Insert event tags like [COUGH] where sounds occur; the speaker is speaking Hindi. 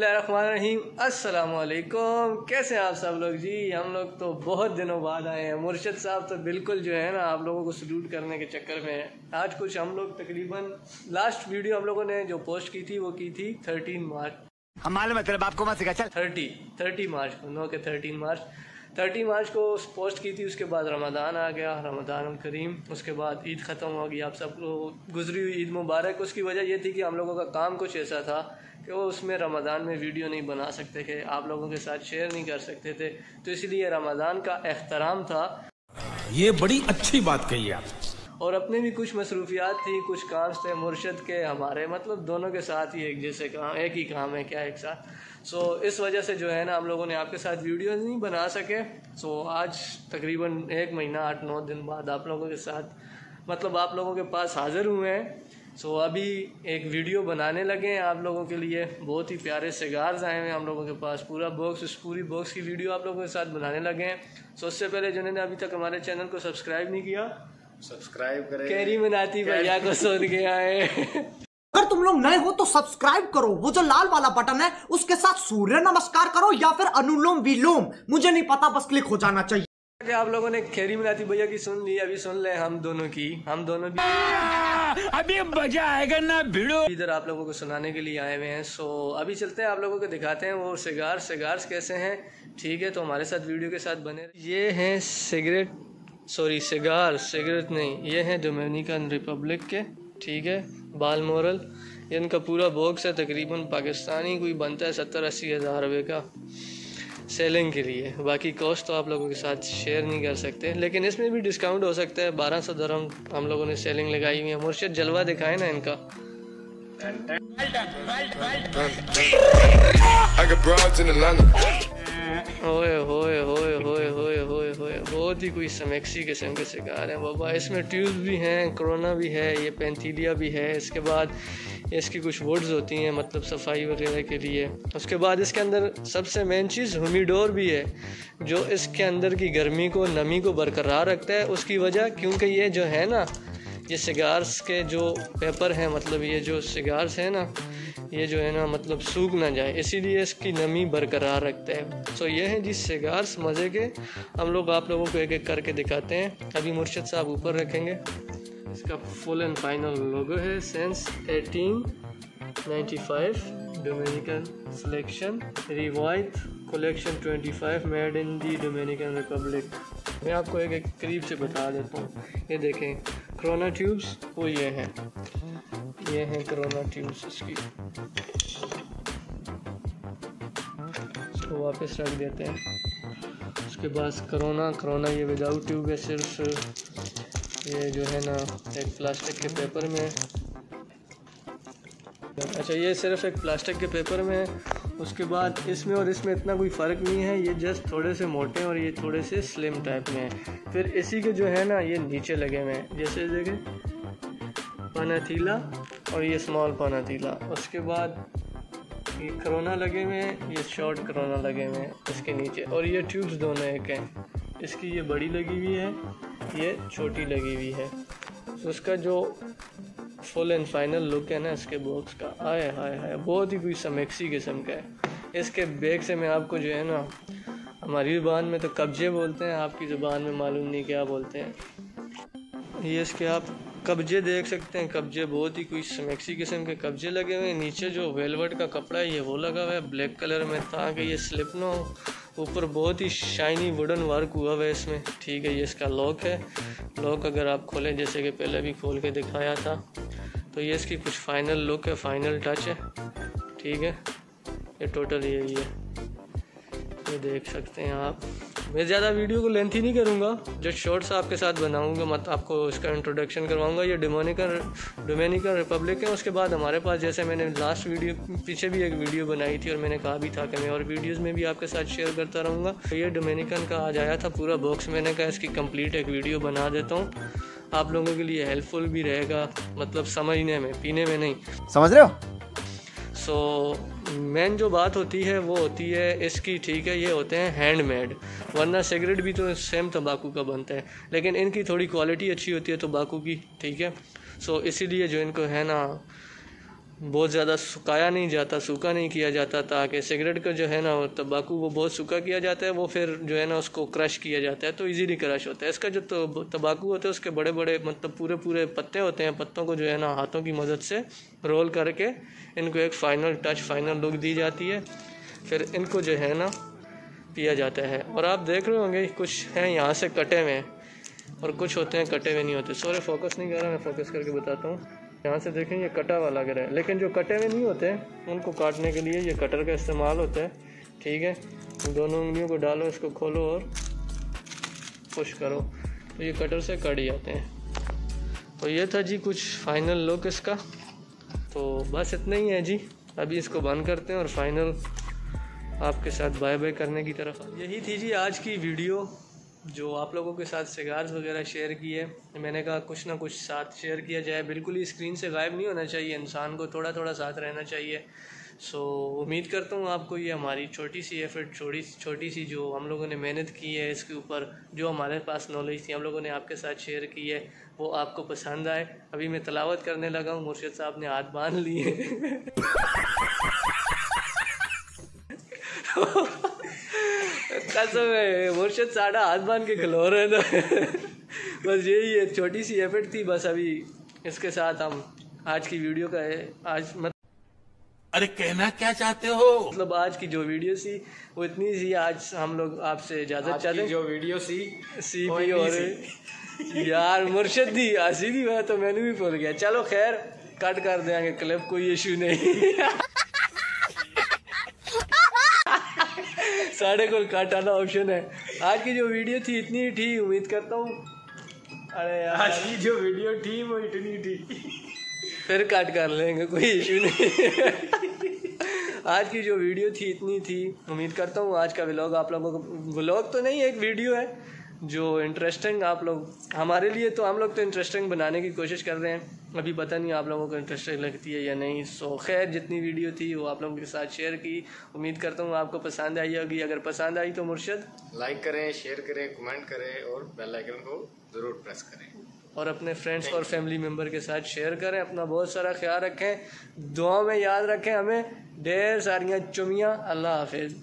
अस्सलाम वालेकुम कैसे हैं आप सब लोग? जी हम लोग तो बहुत दिनों बाद आए हैं। मुर्शद साहब तो बिल्कुल जो है ना आप लोगों को सल्यूट करने के चक्कर में है। आज कुछ हम लोग तकरीबन लास्ट वीडियो हम लोगों ने जो पोस्ट की थी वो की थी थर्टीन मार्च। हम मालूम है तेरे बाप को मत सिखा चल। थर्टी थर्टी मार्च को नो के थर्टीन मार्च। थर्टी मार्च को पोस्ट की थी उसके बाद रमज़ान आ गया रमदान करीम उसके बाद ईद ख़त्म हो गई आप सबको गुजरी हुई ईद मुबारक। उसकी वजह यह थी कि हम लोगों का काम कुछ ऐसा था कि वो उसमें रमज़ान में वीडियो नहीं बना सकते थे आप लोगों के साथ शेयर नहीं कर सकते थे। तो इसलिए रमज़ान का एहतराम था। ये बड़ी अच्छी बात कही आप। और अपने भी कुछ मसरूफियात थी कुछ काम थे मुर्शद के हमारे मतलब दोनों के साथ ही एक जैसे काम एक ही काम है क्या एक साथ? सो so, इस वजह से जो है ना हम लोगों ने आपके साथ वीडियो नहीं बना सके। सो so, आज तकरीबन एक महीना आठ नौ दिन बाद आप लोगों के साथ मतलब आप लोगों के पास हाज़िर हुए हैं। सो so, अभी एक वीडियो बनाने लगे हैं आप लोगों के लिए। बहुत ही प्यारे सिगार्स आए हैं हम लोगों के पास। पूरा बॉक्स उस पूरी बॉक्स की वीडियो आप लोगों के साथ बनाने लगे हैं। सो so, उससे पहले जिन्होंने अभी तक हमारे चैनल को सब्सक्राइब नहीं किया सब्सक्राइब करें। कैरी मनाती भैया को के आए। अगर तुम लोग नए हो तो सब्सक्राइब करो। वो जो लाल वाला बटन है उसके साथ सूर्य नमस्कार करो या फिर अनुलोम विलोम। मुझे नहीं पता बस क्लिक हो जाना चाहिए। कि आप लोगों ने खेरी मिलाती भैया की सुन ली अभी सुन ले हम दोनों की। हम दोनों भी अभी मज़ा आएगा ना भिड़ो। इधर आप लोगों को सुनाने के लिए आए हुए हैं। सो अभी चलते हैं आप लोगों को दिखाते हैं वो सिगार। सिगार्स कैसे हैं? ठीक है तो हमारे साथ वीडियो के साथ बने ये हैं सिगरेट सॉरी सिगार। सिगरेट नहीं ये हैं डोमिनिकन रिपब्लिक के। ठीक है? बाल मोरल इनका पूरा बॉक्स है तकरीबन पाकिस्तानी कोई बनता है सत्तर अस्सी हज़ार रुपये का सेलिंग के लिए। बाकी कॉस्ट तो आप लोगों के साथ शेयर नहीं कर सकते। लेकिन इसमें भी डिस्काउंट हो सकता है बारह सौ दरम हम लोगों ने सेलिंग लगाई हुई है। मुर्शद जलवा दिखाए ना इनका। ओए होए होए होए। बहुत ही कोई समेक्सी किस्म के शिकार हैं। बाबा, इसमें ट्यूब भी हैं कोरोना भी है, ये पेंथीलिया भी है, इसके बाद इसकी कुछ वुड्स होती हैं मतलब सफ़ाई वगैरह के लिए। उसके बाद इसके अंदर सबसे मेन चीज़ हुमीडोर भी है, जो इसके अंदर की गर्मी को, नमी को बरकरार रखता है। उसकी वजह, क्योंकि ये जो है ना ये सिगार्स के जो पेपर हैं मतलब ये जो सिगार्स हैं ना, ये जो है ना मतलब सूख ना जाए, इसीलिए इसकी नमी बरकरार रखते हैं। सो ये हैं जी सिगार्स मज़े के। हम लोग आप लोगों को एक एक करके दिखाते हैं। अभी मुर्शद साहब ऊपर रखेंगे। इसका फुल एंड फाइनल लोगो है since 1895 Dominican selection रिवाइट collection 25 made in the Dominican Republic मैं आपको एक एक करीब से बता देता हूँ। ये देखें क्रोना ट्यूब्स वो ये हैं। ये हैं कोरोना ट्यूब्स इसकी। इसको वापस रख देते हैं। उसके बाद कोरोना कोरोना ये विदाउट ट्यूब है सिर्फ़। ये जो है ना, एक प्लास्टिक के पेपर में अच्छा ये सिर्फ़ एक प्लास्टिक के पेपर में है। उसके बाद इसमें और इसमें इतना कोई फ़र्क नहीं है, ये जस्ट थोड़े से मोटे और ये थोड़े से स्लिम टाइप में है। फिर इसी के जो है ना, ये नीचे लगे हुए हैं। जैसे देखें पनाथीला और ये स्मॉल पनाथीला उसके बाद ये करोना लगे हुए हैं, ये शॉर्ट करोना लगे हुए हैं इसके नीचे। और ये ट्यूब्स दोनों एक हैं। इसकी ये बड़ी लगी हुई है, ये छोटी लगी हुई है। तो उसका जो फुल एंड फाइनल लुक है ना इसके बॉक्स का। आए हाय हाय बहुत ही कोई समेक्सी किस्म का है। इसके बैग से मैं आपको जो है ना, हमारी ज़ुबान में तो कब्जे बोलते हैं, आपकी ज़ुबान में मालूम नहीं क्या बोलते हैं। ये इसके आप कब्जे देख सकते हैं, कब्जे बहुत ही कोई समेक्सी किस्म के कब्जे लगे हुए हैं। नीचे जो वेलवेट का कपड़ा है, ये वो लगा हुआ है ब्लैक कलर में, ताकि ये स्लिप ना हो। ऊपर बहुत ही शाइनी वुडन वर्क हुआ हुआ है इसमें। ठीक है, ये इसका लॉक है। लॉक अगर आप खोलें, जैसे कि पहले भी खोल के दिखाया था तो ये इसकी कुछ फाइनल लुक है फाइनल टच है। ठीक है, ये टोटल यही है। ये देख सकते हैं आप। मैं ज़्यादा वीडियो को लेंथी नहीं करूँगा। जो शॉर्ट्स आपके साथ बनाऊँगा मत आपको इसका इंट्रोडक्शन करवाऊँगा। ये डोमिनिकन डोमिनिकन रिपब्लिक है। उसके बाद हमारे पास जैसे मैंने लास्ट वीडियो पीछे भी एक वीडियो बनाई थी और मैंने कहा भी था कि मैं और वीडियोज़ में भी आपके साथ शेयर करता रहूँगा। तो ये डोमिनिकन का आज आया था पूरा बॉक्स मैंने कहा इसकी कंप्लीट एक वीडियो बना देता हूँ। आप लोगों के लिए हेल्पफुल भी रहेगा। मतलब समझने में पीने में नहीं। समझ रहे हो? सो मेन जो बात होती है, वो होती है इसकी, ठीक है, ये होते हैं हैंडमेड वरना सिगरेट भी तो सेम तंबाकू का बनता है। लेकिन इनकी थोड़ी क्वालिटी अच्छी होती है तंबाकू की, ठीक है? सो इसीलिए जो इनको है ना बहुत ज़्यादा सुखाया नहीं जाता, सूखा नहीं किया जाता, ताकि सिगरेट का जो है ना वो तंबाकू वो बहुत सूखा किया जाता है, वो फिर जो है ना उसको क्रश किया जाता है तो इजीली क्रश होता है। इसका जो तो तंबाकू होता है, उसके बड़े बड़े मतलब पूरे पूरे पत्ते होते हैं, पत्तों को जो है ना हाथों की मदद से रोल करके इनको एक फ़ाइनल टच फाइनल लुक दी जाती है, फिर इनको जो है ना पिया जाता है। और आप देख रहे होंगे, कुछ हैं यहाँ से कटे हुए, और कुछ होते हैं कटे हुए नहीं होते। सॉरी फोकस नहीं कर रहा, मैं फोकस करके बताता हूँ। यहाँ से देखें, ये कटा वाला लग रहा है। लेकिन जो कटे हुए नहीं होते, उनको काटने के लिए ये कटर का इस्तेमाल होता है। ठीक है? दोनों उंगलियों को डालो, इसको खोलो और पुश करो। तो ये कटर से कट जाते हैं। तो ये था जी कुछ फाइनल लुक इसका। तो बस इतना ही है जी। अभी इसको बंद करते हैं और फाइनल आपके साथ बाय बाय करने की तरफ़। यही थी जी आज की वीडियो जो आप लोगों के साथ सिगार्स वगैरह शेयर किए मैंने कहा कुछ ना कुछ साथ शेयर किया जाए। बिल्कुल ही स्क्रीन से गायब नहीं होना चाहिए, इंसान को थोड़ा थोड़ा साथ रहना चाहिए। सो उम्मीद करता हूँ आपको ये हमारी छोटी सी एफर्ट छोटी छोटी सी जो हम लोगों ने मेहनत की है इसके ऊपर, जो हमारे पास नॉलेज थी, हम लोगों ने आपके साथ शेयर की है, वो आपको पसंद आए। अभी मैं तलावत करने लगा हूँ, मुर्शद साहब ने हाथ बाँध लिए। [LAUGHS] [LAUGHS] कसम है मुर्शद साढ़ा हाथ बाँध के खिलो रहे ना बस यही है छोटी सी एफर्ट थी बस अभी इसके साथ हम आज की वीडियो का है आज मत अरे कहना क्या चाहते हो? मतलब आज की जो वीडियो सी वो इतनी सी आज हम लोग आपसे इजाज़त चाहते जो वीडियो सी सी भी और यार मुर्शद दी दी मैं तो मैंने भी भूल गया। चलो खैर कट कर देंगे क्लिप कोई इशू नहीं। साढ़े को काटाना ऑप्शन है। आज की जो वीडियो थी इतनी ही थी उम्मीद करता हूँ। अरे यार। आज की जो वीडियो थी वो इतनी थी। फिर काट कर लेंगे कोई इशू नहीं। आज की जो वीडियो थी इतनी थी उम्मीद करता हूँ आज का व्लॉग आप लोगों को व्लॉग तो नहीं एक वीडियो है। जो इंटरेस्टिंग आप लोग हमारे लिए तो हम लोग तो इंटरेस्टिंग बनाने की कोशिश कर रहे हैं। अभी पता नहीं आप लोगों को इंटरेस्टिंग लगती है या नहीं। सो खैर जितनी वीडियो थी वो आप लोगों के साथ शेयर की। उम्मीद करता हूँ आपको पसंद आई होगी। अगर पसंद आई तो मुर्शद। लाइक करें शेयर करें कमेंट करें और बेल आइकन को ज़रूर प्रेस करें। और अपने फ्रेंड्स और फैमिली मेंबर के साथ शेयर करें। अपना बहुत सारा ख्याल रखें। दुआ में याद रखें हमें। ढेर सारियाँ चुमियाँ। अल्लाह हाफिज़।